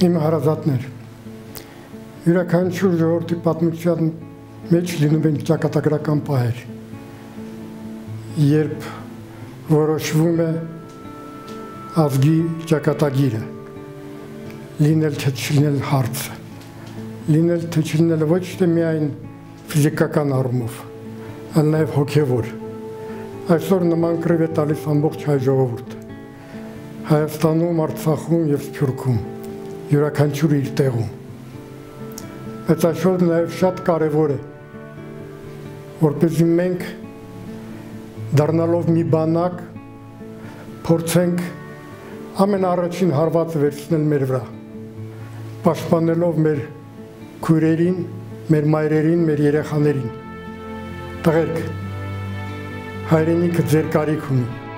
իմ հարազատներ։ Յուրաքանչյուր ժողովրդի պատմության մեջ լինում են ճակատագրական պահեր, երբ որոշվում է ազգի ճակատագիրը, լինել թե չլինել հարցը, լինել թե չլինել ոչ թե միայն ֆիզիկական առումով, այլ նաև հոգևոր։ Այսօր նման կրև է տալիս ամբողջ հայ ժողովուրդը։ Հայաստանում, Արցախում եւ Սփյուռքում յուրաքանչյուրը իր տեղում։ Բայց այսօր նաև շատ կարևոր է, որպեսզի մենք դառնալով մի բանակ փորձենք ամեն առաջին հարվածը վերցնել մեր վրա, պաշտպանելով մեր քույրերին, մեր մայրերին, մեր երեխաներին։ Տղերք, հայրենիքը ձեր կարիք ունի